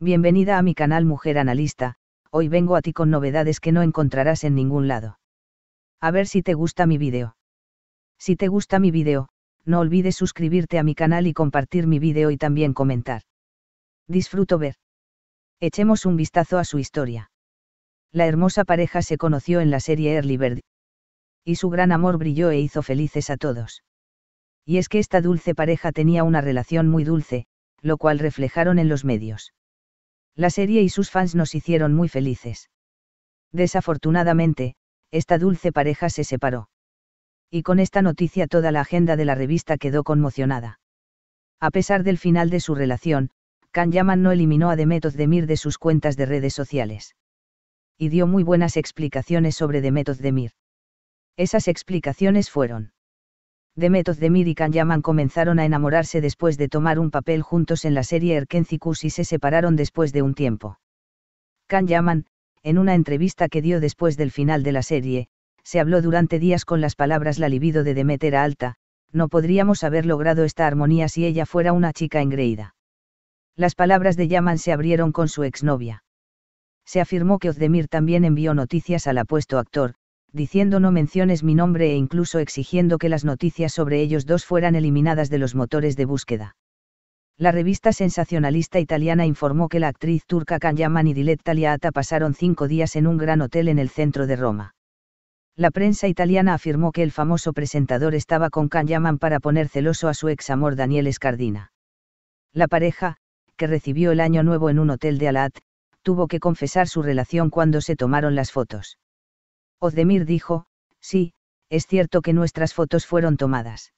Bienvenida a mi canal Mujer Analista, hoy vengo a ti con novedades que no encontrarás en ningún lado. A ver si te gusta mi vídeo. Si te gusta mi vídeo, no olvides suscribirte a mi canal y compartir mi vídeo y también comentar. Disfruto ver. Echemos un vistazo a su historia. La hermosa pareja se conoció en la serie Early Bird. Y su gran amor brilló e hizo felices a todos. Y es que esta dulce pareja tenía una relación muy dulce, lo cual reflejaron en los medios. La serie y sus fans nos hicieron muy felices. Desafortunadamente, esta dulce pareja se separó. Y con esta noticia toda la agenda de la revista quedó conmocionada. A pesar del final de su relación, Kan Yaman no eliminó a Demet Ozdemir de sus cuentas de redes sociales. Y dio muy buenas explicaciones sobre Demet Ozdemir. Esas explicaciones fueron. Demet Ozdemir y Kan Yaman comenzaron a enamorarse después de tomar un papel juntos en la serie Erkencicus y se separaron después de un tiempo. Kan Yaman, en una entrevista que dio después del final de la serie, se habló durante días con las palabras la libido de Demet era alta, no podríamos haber logrado esta armonía si ella fuera una chica engreída. Las palabras de Yaman se abrieron con su exnovia. Se afirmó que Ozdemir también envió noticias al apuesto actor, diciendo no menciones mi nombre e incluso exigiendo que las noticias sobre ellos dos fueran eliminadas de los motores de búsqueda. La revista sensacionalista italiana informó que la actriz turca Kanyaman y Diletta Liata pasaron cinco días en un gran hotel en el centro de Roma. La prensa italiana afirmó que el famoso presentador estaba con Kanyaman para poner celoso a su ex amor Daniel Scardina. La pareja, que recibió el año nuevo en un hotel de Alat, tuvo que confesar su relación cuando se tomaron las fotos. Ozdemir dijo, sí, es cierto que nuestras fotos fueron tomadas.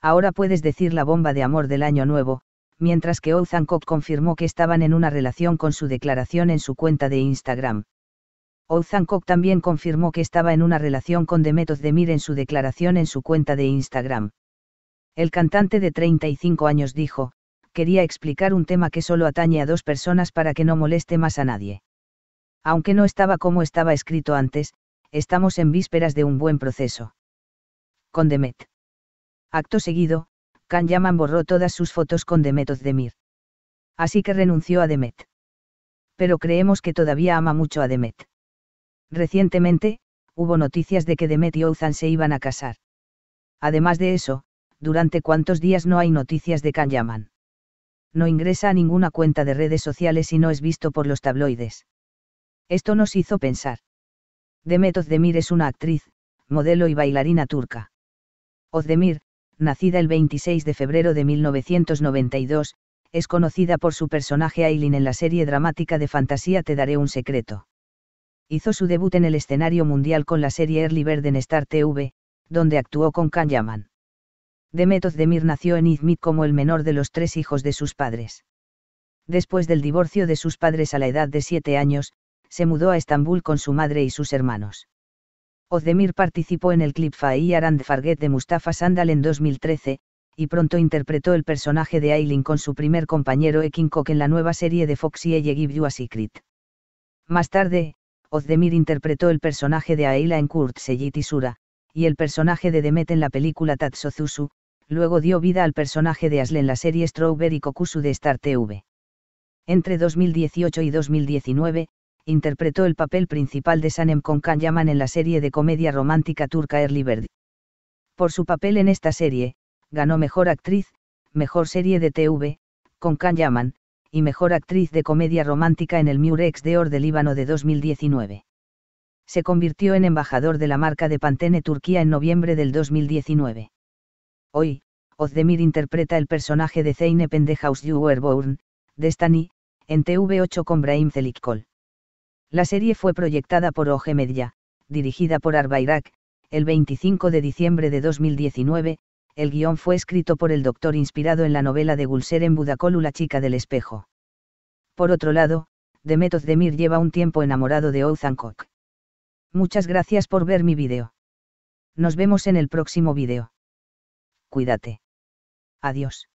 Ahora puedes decir la bomba de amor del año nuevo, mientras que Ouzan confirmó que estaban en una relación con su declaración en su cuenta de Instagram. Ouzan también confirmó que estaba en una relación con Demet Ozdemir en su declaración en su cuenta de Instagram. El cantante de 35 años dijo, quería explicar un tema que solo atañe a dos personas para que no moleste más a nadie. Aunque no estaba como estaba escrito antes, estamos en vísperas de un buen proceso. Con Demet. Acto seguido, Kan Yaman borró todas sus fotos con Demet Ozdemir. Así que renunció a Demet. Pero creemos que todavía ama mucho a Demet. Recientemente, hubo noticias de que Demet y Ouzan se iban a casar. Además de eso, durante cuántos días no hay noticias de Kan Yaman. No ingresa a ninguna cuenta de redes sociales y no es visto por los tabloides. Esto nos hizo pensar. Demet Ozdemir es una actriz, modelo y bailarina turca. Ozdemir, nacida el 26 de febrero de 1992, es conocida por su personaje Aileen en la serie dramática de fantasía Te daré un secreto. Hizo su debut en el escenario mundial con la serie Early Bird Star TV, donde actuó con Kan Yaman. Demet Ozdemir nació en Izmit como el menor de los tres hijos de sus padres. Después del divorcio de sus padres a la edad de siete años, se mudó a Estambul con su madre y sus hermanos. Ozdemir participó en el clip Fire and Farget de Mustafa Sandal en 2013, y pronto interpretó el personaje de Aileen con su primer compañero Ekin Kok en la nueva serie de Foxy I Give You a Secret. Más tarde, Ozdemir interpretó el personaje de Aila en Kurt Sura, y el personaje de Demet en la película Tatsozusu, luego dio vida al personaje de Asle en la serie Strawberry Kokusu de Star TV. Entre 2018 y 2019, interpretó el papel principal de Sanem con Yaman en la serie de comedia romántica turca Early Bird. Por su papel en esta serie, ganó Mejor Actriz, Mejor Serie de TV, con Kan Yaman, y Mejor Actriz de Comedia Romántica en el Murex de Or de Líbano de 2019. Se convirtió en embajador de la marca de Pantene Turquía en noviembre del 2019. Hoy, Ozdemir interpreta el personaje de Zeynep en You Were Born, Destiny, en TV8 con Brahim Zelikkol. La serie fue proyectada por OG Media, dirigida por Arbairak, el 25 de diciembre de 2019, el guion fue escrito por el doctor inspirado en la novela de Gulser en Budakolu La chica del espejo. Por otro lado, Demet Ozdemir lleva un tiempo enamorado de Ouzan Kok. Muchas gracias por ver mi vídeo. Nos vemos en el próximo vídeo. Cuídate. Adiós.